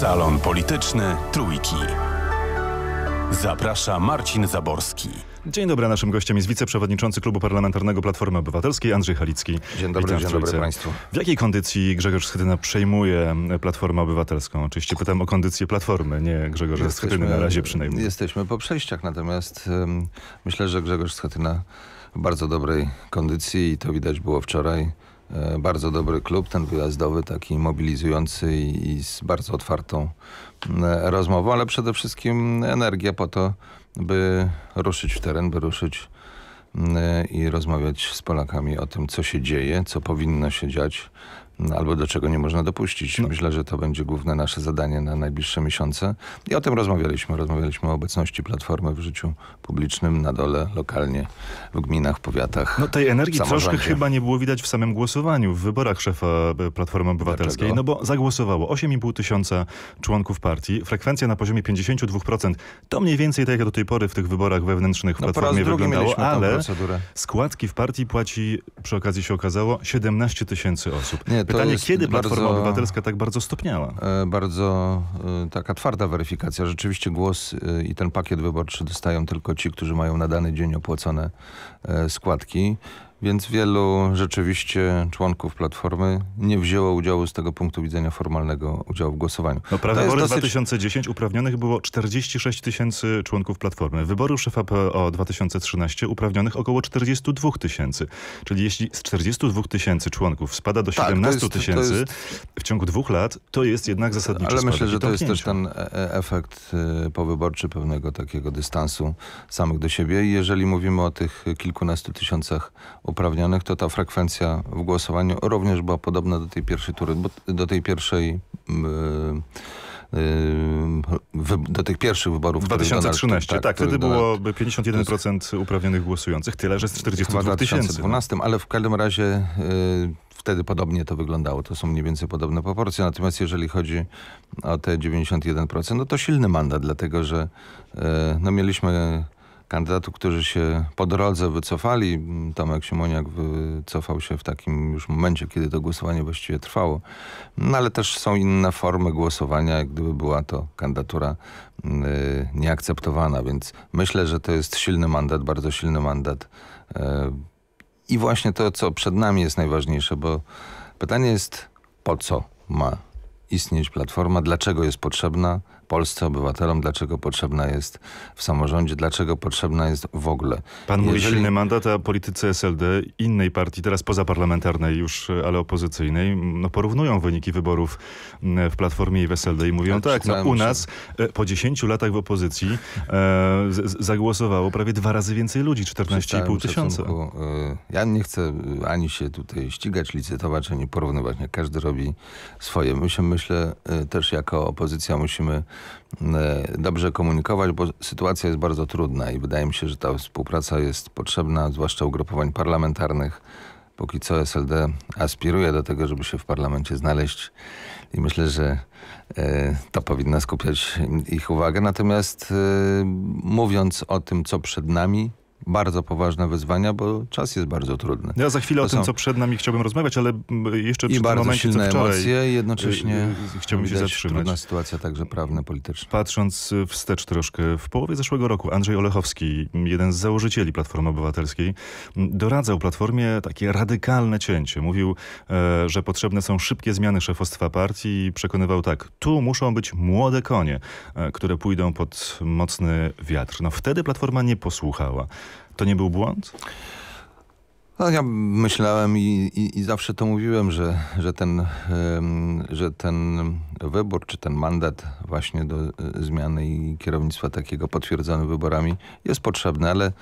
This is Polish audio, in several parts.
Salon Polityczny Trójki. Zaprasza Marcin Zaborski. Dzień dobry, naszym gościem jest wiceprzewodniczący Klubu Parlamentarnego Platformy Obywatelskiej Andrzej Halicki. Dzień dobry, Witam dzień dobry. Państwu. W jakiej kondycji Grzegorz Schetyna przejmuje Platformę Obywatelską? Oczywiście pytam o kondycję Platformy, nie Grzegorza Schetyny na razie przynajmniej. Jesteśmy po przejściach, natomiast em, myślę, że Grzegorz Schetyna w bardzo dobrej kondycji i to widać było wczoraj. E, bardzo dobry klub, ten wyjazdowy, taki mobilizujący i, z bardzo otwartą e, rozmową, ale przede wszystkim energia po to, by ruszyć w teren, by ruszyć e, i rozmawiać z Polakami o tym, co się dzieje, co powinno się dziać, albo do czego nie można dopuścić. No. Myślę, że to będzie główne nasze zadanie na najbliższe miesiące. I o tym rozmawialiśmy. Rozmawialiśmy o obecności Platformy w życiu publicznym, na dole, lokalnie, w gminach, powiatach. No tej energii troszkę chyba nie było widać w samym głosowaniu, w wyborach szefa e, Platformy Obywatelskiej, Dlaczego? no bo zagłosowało 8,5 tysiąca członków partii, frekwencja na poziomie 52%. To mniej więcej tak jak do tej pory w tych wyborach wewnętrznych w No Platformie wyglądało, ale składki w partii płaci, przy okazji się okazało, 17 tysięcy osób. Nie, Pytanie, kiedy Platforma bardzo- Obywatelska tak bardzo stopniała? E, bardzo e, taka twarda weryfikacja. Rzeczywiście głos e, i ten pakiet wyborczy dostają tylko ci, którzy mają na dany dzień opłacone składki. Więc wielu rzeczywiście członków Platformy nie wzięło udziału z tego punktu widzenia formalnego udziału w głosowaniu. No prawe wybory dosyć- 2010 uprawnionych było 46 tysięcy członków Platformy. Wyboru szefa PO 2013 uprawnionych około 42 tysięcy. Czyli jeśli z 42 tysięcy członków spada do Tak, to 17 jest- to tysięcy jest- w ciągu dwóch lat, to jest jednak zasadniczy Ale myślę, że to jest też ten e- e- efekt e, powyborczy pewnego takiego dystansu samych do siebie. I jeżeli mówimy o tych kilkunastu tysiącach uprawnionych, to ta frekwencja w głosowaniu również była podobna do tej pierwszej tury, bo, do tej pierwszej mm, e, wy, do tych pierwszych wyborów. W w których 2013, Donald- tak, wtedy których Donald- było 51% uprawnionych głosujących, tyle, że z Chyba w 42 tysięcy. no. 2012, ale w każdym razie y, wtedy podobnie to wyglądało. To są mniej więcej podobne proporcje. Natomiast jeżeli chodzi o te 91%, no to silny mandat, dlatego że y, no mieliśmy kandydatów, którzy się po drodze wycofali. Tomek Siemoniak wycofał się w takim już momencie, kiedy to głosowanie właściwie trwało. No ale też są inne formy głosowania, jak gdyby była to kandydatura y, nieakceptowana, więc myślę, że to jest silny mandat, bardzo silny mandat. Y, I właśnie to, co przed nami jest najważniejsze, bo pytanie jest, po co ma istnieć Platforma, dlaczego jest potrzebna Polsce, obywatelom, dlaczego potrzebna jest w samorządzie, dlaczego potrzebna jest w ogóle. Pan mówi Jeżeli- silny mandat, a politycy SLD, innej partii, teraz pozaparlamentarnej już, ale opozycyjnej, no porównują wyniki wyborów w Platformie i w SLD i mówią Ale tak, no u nas e, po 10 latach w opozycji e, zagłosowało prawie dwa razy więcej ludzi, 14,5 Przy całym tysiąca. y, Ja nie chcę y, ani się tutaj ścigać, licytować, ani porównywać. Nie każdy robi swoje. My się myślę też jako opozycja musimy dobrze komunikować, bo sytuacja jest bardzo trudna i wydaje mi się, że ta współpraca jest potrzebna, zwłaszcza ugrupowań parlamentarnych. Póki co SLD aspiruje do tego, żeby się w parlamencie znaleźć i myślę, że e, to powinno skupiać ich uwagę. Natomiast e, mówiąc o tym, co przed nami, bardzo poważne wyzwania, bo czas jest bardzo trudny. Ja za chwilę To o tym, są- co przed nami chciałbym rozmawiać, ale m, jeszcze I przy tym bardzo momencie, silne wczoraj, emocje i jednocześnie y, y, chciałbym się zatrzymać. trudna sytuacja także prawna, polityczna. Patrząc wstecz troszkę, w połowie zeszłego roku Andrzej Olechowski, jeden z założycieli Platformy Obywatelskiej, doradzał Platformie takie radykalne cięcie. Mówił, e, że potrzebne są szybkie zmiany szefostwa partii i przekonywał tak, tu muszą być młode konie, e, które pójdą pod mocny wiatr. No wtedy Platforma nie posłuchała. To nie był błąd? No, ja myślałem i, i, i zawsze to mówiłem, że, że, ten, że ten wybór, czy ten mandat właśnie do e, zmiany i kierownictwa takiego potwierdzony wyborami jest potrzebny, ale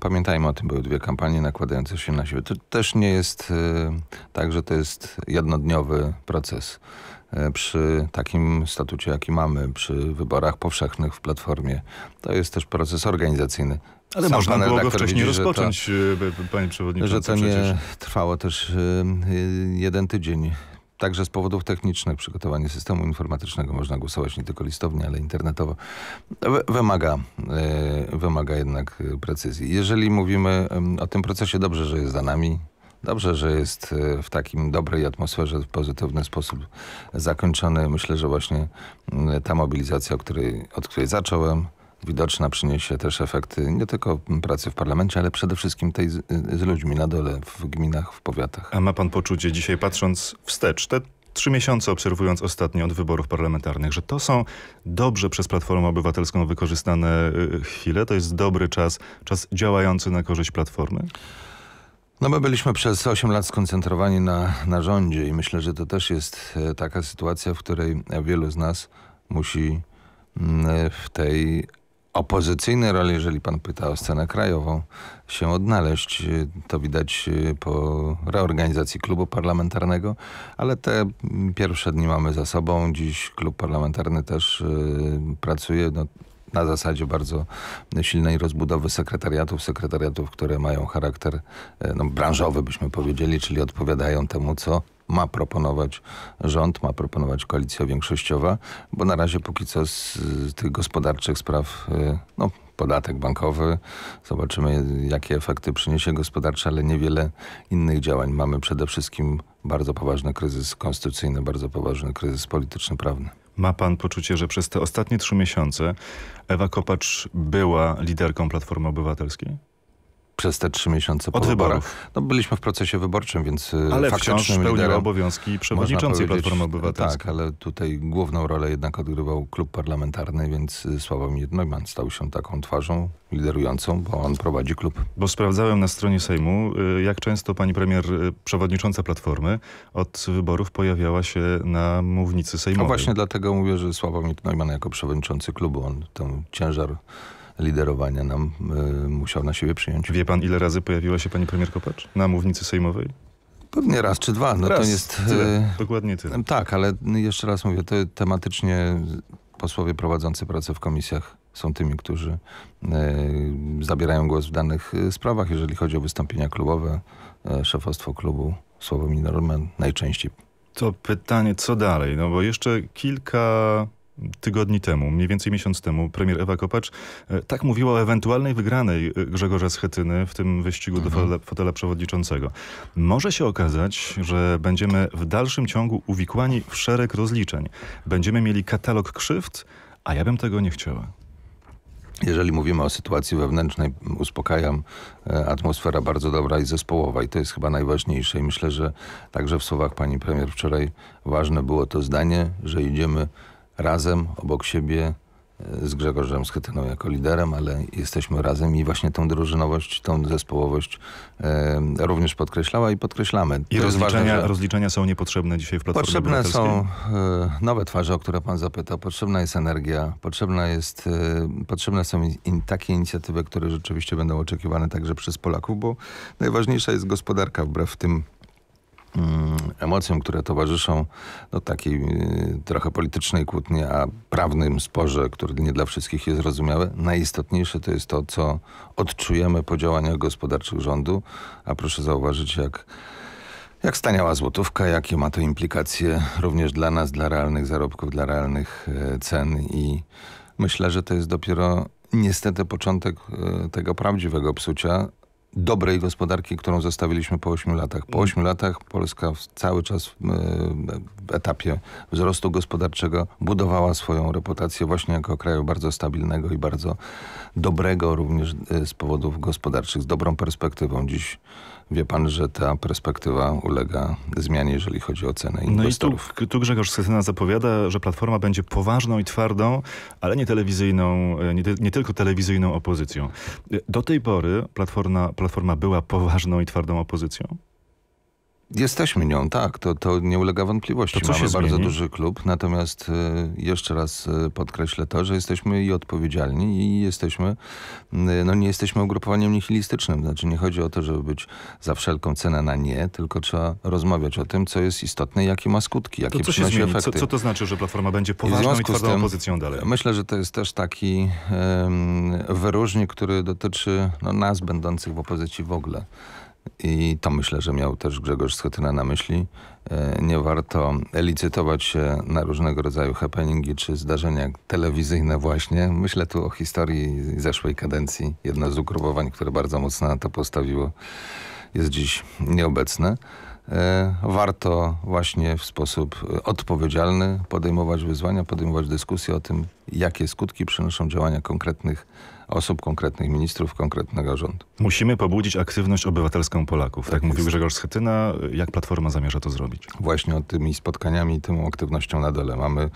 pamiętajmy o tym, były dwie kampanie nakładające się na siebie. To też nie jest e, tak, że to jest jednodniowy proces. E, Przy takim statucie, jaki mamy, przy wyborach powszechnych w Platformie, to jest też proces organizacyjny. Ale Sam można było go wcześniej widzi, to- rozpocząć, b- panie przewodniczący, że to przecież. nie trwało też jeden tydzień. Także z powodów technicznych przygotowanie systemu informatycznego można głosować nie tylko listownie, ale internetowo. Wy- Wymaga, y, wymaga jednak y, precyzji. Jeżeli mówimy o tym procesie, dobrze, że jest za nami. Dobrze, że jest e, w takim dobrej atmosferze, w pozytywny sposób zakończony. Myślę, że właśnie ta mobilizacja, o której, od której zacząłem, widoczna przyniesie też efekty nie tylko pracy w parlamencie, ale przede wszystkim tej z, z ludźmi na dole, w gminach, w powiatach. A ma pan poczucie dzisiaj, patrząc wstecz, te trzy miesiące obserwując ostatnio od wyborów parlamentarnych, że to są dobrze przez Platformę Obywatelską wykorzystane y, chwile? To jest dobry czas, czas działający na korzyść Platformy? No my byliśmy przez 8 lat skoncentrowani na, na rządzie i myślę, że to też jest e, taka sytuacja, w której wielu z nas musi mm, w tej opozycyjnej roli, jeżeli pan pyta o scenę krajową, się odnaleźć. E, to widać e, po reorganizacji klubu parlamentarnego, ale te pierwsze dni mamy za sobą. Dziś klub parlamentarny też y, pracuje. No, na zasadzie bardzo silnej rozbudowy sekretariatów, sekretariatów, które mają charakter e, no, branżowy, byśmy powiedzieli, czyli odpowiadają temu, co ma proponować rząd, ma proponować koalicja większościowa, bo na razie póki co z, tych gospodarczych spraw, e, no podatek bankowy, zobaczymy jakie efekty przyniesie gospodarcze, ale niewiele innych działań. Mamy przede wszystkim bardzo poważny kryzys konstytucyjny, bardzo poważny kryzys polityczny-prawny. Ma pan poczucie, że przez te ostatnie trzy miesiące Ewa Kopacz była liderką Platformy Obywatelskiej? Przez te trzy miesiące po Od wyborach. wyborów. No, byliśmy w procesie wyborczym, więc y, Ale wciąż faktycznym pełniła liderem, obowiązki powiedzieć, Platformy Obywatelskiej. Tak, ale tutaj główną rolę jednak odgrywał klub parlamentarny, więc y, Sławomir Neumann stał się taką twarzą liderującą, bo on prowadzi klub. Bo sprawdzałem na stronie Sejmu, y, jak często pani premier, przewodnicząca Platformy od wyborów pojawiała się na mównicy No sejmowej. właśnie dlatego mówię, że Sławomir Neumann jako przewodniczący klubu, on ten ciężar liderowania nam y, musiał na siebie przyjąć. Wie pan, ile razy pojawiła się pani premier Kopacz na mównicy sejmowej? Pewnie raz czy dwa. No Raz, to jest... tyle, y, dokładnie tyle. Tak, ale jeszcze raz mówię, to tematycznie posłowie prowadzący pracę w komisjach są tymi, którzy e, zabierają głos w danych e, sprawach. Jeżeli chodzi o wystąpienia klubowe, e, szefostwo klubu Sławomir Norman najczęściej. To pytanie, co dalej? No bo jeszcze kilka tygodni temu, mniej więcej miesiąc temu, premier Ewa Kopacz e, tak mówiła o ewentualnej wygranej e, Grzegorza Schetyny w tym wyścigu do fotela, fotela przewodniczącego. Może się okazać, że będziemy w dalszym ciągu uwikłani w szereg rozliczeń. Będziemy mieli katalog krzywd, a ja bym tego nie chciała. Jeżeli mówimy o sytuacji wewnętrznej, uspokajam, e, atmosfera bardzo dobra i zespołowa i to jest chyba najważniejsze. I myślę, że także w słowach pani premier wczoraj ważne było to zdanie, że idziemy razem, obok siebie, e, z Grzegorzem Schetyną jako liderem, ale jesteśmy razem i właśnie tą drużynowość, tą zespołowość e, również podkreślała i podkreślamy. I To rozliczenia, ważne, rozliczenia są niepotrzebne dzisiaj w Platformie Potrzebne są e, nowe twarze, o które pan zapytał. Potrzebna jest energia. Potrzebna jest, e, potrzebne są in, takie inicjatywy, które rzeczywiście będą oczekiwane także przez Polaków, bo najważniejsza jest gospodarka wbrew tym emocjom, które towarzyszą no, takiej y, trochę politycznej kłótni, a prawnym sporze, który nie dla wszystkich jest zrozumiały. Najistotniejsze to jest to, co odczujemy po działaniach gospodarczych rządu, a proszę zauważyć, jak jak staniała złotówka, jakie ma to implikacje również dla nas, dla realnych zarobków, dla realnych e, cen i myślę, że to jest dopiero niestety początek e, tego prawdziwego psucia dobrej gospodarki, którą zostawiliśmy po 8 latach. Po 8 latach Polska cały czas w, e, w etapie wzrostu gospodarczego budowała swoją reputację właśnie jako kraju bardzo stabilnego i bardzo dobrego również e, z powodów gospodarczych, z dobrą perspektywą. Dziś wie pan, że ta perspektywa ulega zmianie, jeżeli chodzi o cenę No i tu, inwestorów. tu Grzegorz Schetyna zapowiada, że Platforma będzie poważną i twardą, ale nie telewizyjną, e, nie, nie tylko telewizyjną opozycją. E, Do tej pory Platforma, Platforma była poważną i twardą opozycją? Jesteśmy nią, tak, to, to nie ulega wątpliwości. To co Mamy bardzo zmieni? duży klub, natomiast y, jeszcze raz y, podkreślę to, że jesteśmy i odpowiedzialni i jesteśmy, y, no nie jesteśmy ugrupowaniem nihilistycznym. Znaczy nie chodzi o to, żeby być za wszelką cenę na nie, tylko trzeba rozmawiać o tym, co jest istotne i jakie ma skutki, jakie To co przynosi zmieni? Co, efekty. co to znaczy, że Platforma będzie I poważną i, z twardą tym opozycją dalej? Myślę, że to jest też taki wyróżnik, który dotyczy no, nas, będących w opozycji w ogóle. I to myślę, że miał też Grzegorz Schetyna na myśli. E, Nie warto licytować się na różnego rodzaju happeningi czy zdarzenia telewizyjne właśnie. Myślę tu o historii zeszłej kadencji. Jedno z ugrupowań, które bardzo mocno na to postawiło jest dziś nieobecne. E, Warto właśnie w sposób e, odpowiedzialny podejmować wyzwania, podejmować dyskusje o tym, jakie skutki przynoszą działania konkretnych osób, konkretnych ministrów, konkretnego rządu. Musimy pobudzić aktywność obywatelską Polaków. Tak, Tak mówił. Grzegorz Schetyna. Jak Platforma zamierza to zrobić? Właśnie od tymi spotkaniami i tą aktywnością na dole. Mamy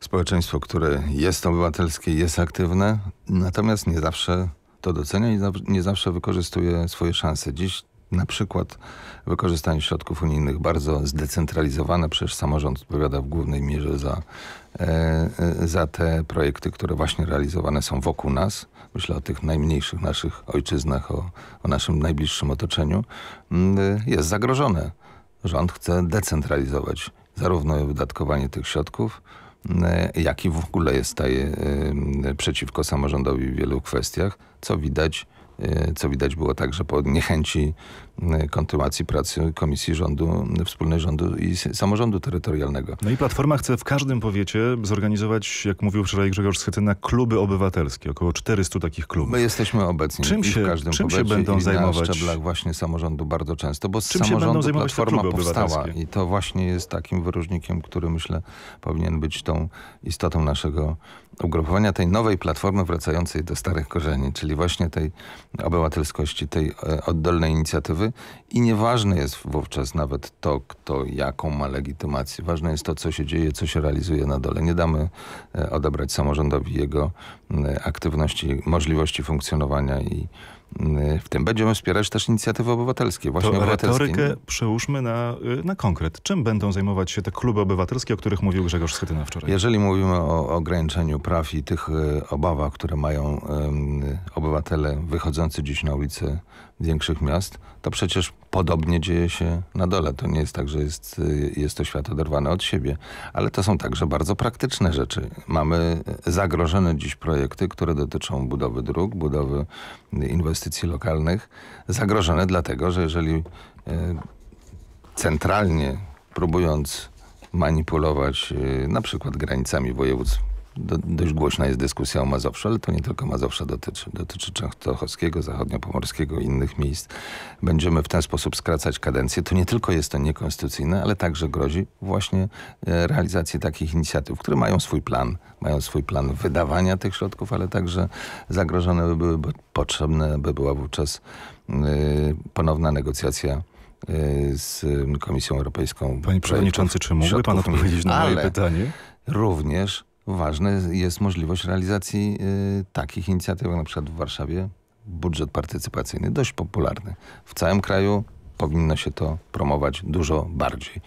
społeczeństwo, które jest obywatelskie, jest aktywne, natomiast nie zawsze to docenia i nie zawsze wykorzystuje swoje szanse. Dziś na przykład wykorzystanie środków unijnych bardzo zdecentralizowane, przecież samorząd odpowiada w głównej mierze za, e, e, za te projekty, które właśnie realizowane są wokół nas. Myślę o tych najmniejszych naszych ojczyznach, o, o naszym najbliższym otoczeniu. Mm, e, Jest zagrożone. Rząd chce decentralizować zarówno wydatkowanie tych środków, e, jak i w ogóle jest staje przeciwko samorządowi w wielu kwestiach, co widać, co widać było także po niechęci e, kontynuacji pracy Komisji Rządu, Wspólnej Rządu i Samorządu Terytorialnego. No i Platforma chce w każdym powiecie zorganizować, jak mówił wczoraj Grzegorz Schetyna, kluby obywatelskie. Około 400 takich klubów. My jesteśmy obecni Czym się- w każdym czym się będą zajmować? na szczeblach właśnie samorządu bardzo często, bo z Czym się będą samorządu Platforma powstała i to właśnie jest takim wyróżnikiem, który myślę powinien być tą istotą naszego ugrupowania, tej nowej Platformy wracającej do starych korzeni, czyli właśnie tej obywatelskości, tej e, oddolnej inicjatywy i nieważne jest wówczas nawet to, kto jaką ma legitymację. Ważne jest to, co się dzieje, co się realizuje na dole. Nie damy e, odebrać samorządowi jego aktywności, możliwości funkcjonowania i m, w tym będziemy wspierać też inicjatywy obywatelskie. Właśnie To obywatelskie. retorykę przełóżmy na, y, na konkret. Czym będą zajmować się te kluby obywatelskie, o których mówił Grzegorz Schetyna wczoraj? Jeżeli mówimy o ograniczeniu praw i tych obawach, które mają obywatele wychodzący dziś na ulice większych miast, to przecież podobnie dzieje się na dole. To nie jest tak, że jest, jest to świat oderwany od siebie, ale to są także bardzo praktyczne rzeczy. Mamy zagrożone dziś projekty, które dotyczą budowy dróg, budowy inwestycji lokalnych. Zagrożone dlatego, że jeżeli e, centralnie próbując manipulować y, na przykład granicami województw. Do, dość głośna jest dyskusja o Mazowszu, ale to nie tylko Mazowsza dotyczy. Dotyczy Częstochowskiego, Zachodniopomorskiego i innych miejsc. Będziemy w ten sposób skracać kadencję. To nie tylko jest to niekonstytucyjne, ale także grozi właśnie e, realizacji takich inicjatyw, które mają swój plan. Mają swój plan wydawania tych środków, ale także zagrożone by były, potrzebne by była wówczas y, ponowna negocjacja y, z Komisją Europejską. Panie Przewodniczący, czy mógłby pan odpowiedzieć na moje pytanie? Również ważne jest możliwość realizacji y, takich inicjatyw, jak na przykład w Warszawie budżet partycypacyjny, dość popularny. W całym kraju powinno się to promować dużo bardziej.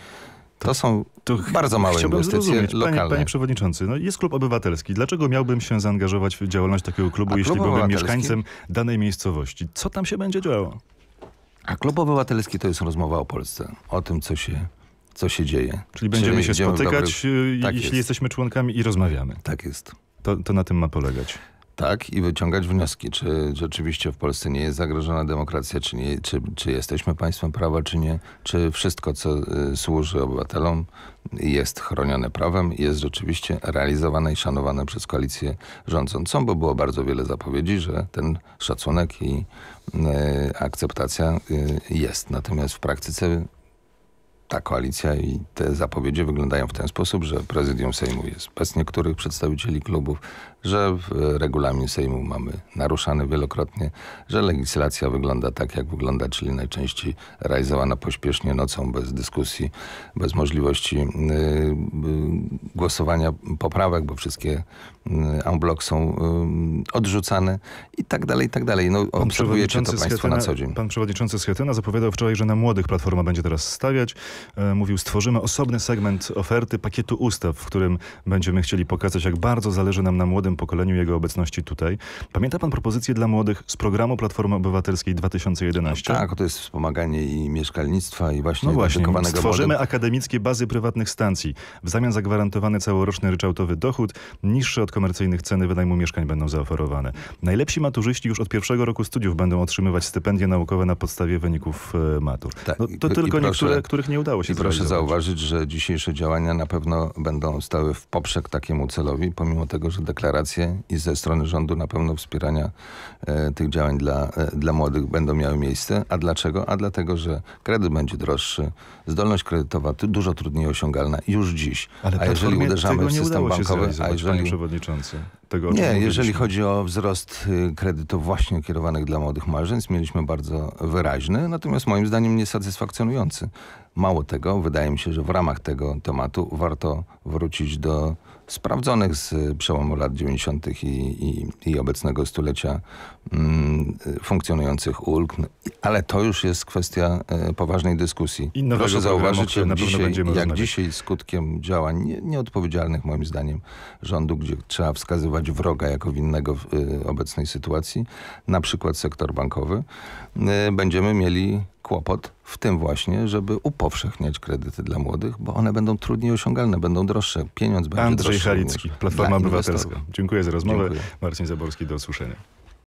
To są To bardzo małe chciałbym inwestycje zrozumieć, lokalne. Panie, panie Przewodniczący, no jest klub obywatelski. Dlaczego miałbym się zaangażować w działalność takiego klubu, A jeśli klub byłbym mieszkańcem danej miejscowości? Co tam się będzie działo? A klub obywatelski to jest rozmowa o Polsce, o tym, co się, co się dzieje. Czyli będziemy się spotykać, y, Tak jeśli jest. jesteśmy członkami i rozmawiamy. Tak jest. To, to na tym ma polegać. Tak, i wyciągać wnioski, czy rzeczywiście w Polsce nie jest zagrożona demokracja, czy, nie, czy, czy jesteśmy państwem prawa, czy nie, czy wszystko, co y, służy obywatelom, jest chronione prawem i jest rzeczywiście realizowane i szanowane przez koalicję rządzącą, bo było bardzo wiele zapowiedzi, że ten szacunek i y, akceptacja y, jest. Natomiast w praktyce ta koalicja i te zapowiedzi wyglądają w ten sposób, że prezydium Sejmu jest bez niektórych przedstawicieli klubów, że e, regulamin Sejmu mamy naruszany wielokrotnie, że legislacja wygląda tak, jak wygląda, czyli najczęściej realizowana pośpiesznie nocą, bez dyskusji, bez możliwości y, głosowania poprawek, bo wszystkie y, en bloc są odrzucane i tak dalej, i tak dalej. No, obserwujecie to państwo na co dzień. pan przewodniczący Schetyna zapowiadał wczoraj, że na młodych Platforma będzie teraz stawiać. E, mówił, stworzymy osobny segment oferty pakietu ustaw, w którym będziemy chcieli pokazać, jak bardzo zależy nam na młodym pokoleniu i jego obecności tutaj. Pamięta pan propozycję dla młodych z programu Platformy Obywatelskiej 2011? Tak, to jest wspomaganie i mieszkalnictwa i właśnie, No właśnie, stworzymy młodym. akademickie bazy prywatnych stacji. W zamian za gwarantowany całoroczny ryczałtowy dochód, niższe od komercyjnych ceny wynajmu mieszkań będą zaoferowane. Najlepsi maturzyści już od pierwszego roku studiów będą otrzymywać stypendia naukowe na podstawie wyników e, matur. No, i- to i tylko proszę- niektóre, których nie udało się I proszę zauważyć, że dzisiejsze działania na pewno będą stały w poprzek takiemu celowi, pomimo tego, że deklaracja rację i ze strony rządu na pewno wspierania e, tych działań dla, e, dla młodych będą miały miejsce. A dlaczego? A dlatego, że kredyt będzie droższy, zdolność kredytowa dużo trudniej osiągalna już dziś. Ale a jeżeli uderzamy w system bankowy, a jeżeli przewodniczący. Tego, nie, jeżeli chodzi o wzrost y, kredytów właśnie kierowanych dla młodych małżeństw, mieliśmy bardzo wyraźny, natomiast moim zdaniem niesatysfakcjonujący. Mało tego, wydaje mi się, że w ramach tego tematu warto wrócić do sprawdzonych z przełomu lat 90. i, i, i obecnego stulecia mm, funkcjonujących ulg, ale to już jest kwestia y, poważnej dyskusji. I Proszę zauważyć, jak dzisiaj, jak dzisiaj skutkiem działań nie, nieodpowiedzialnych moim zdaniem rządu, gdzie trzeba wskazywać wroga jako winnego w y, obecnej sytuacji, na przykład sektor bankowy, y, będziemy mieli kłopot w tym właśnie, żeby upowszechniać kredyty dla młodych, bo one będą trudniej osiągalne, będą droższe. Pieniądz będzie Andrzej droższy Halicki, również Platforma Obywatelska. Dziękuję za rozmowę. Dziękuję. Marcin Zaborski, do usłyszenia.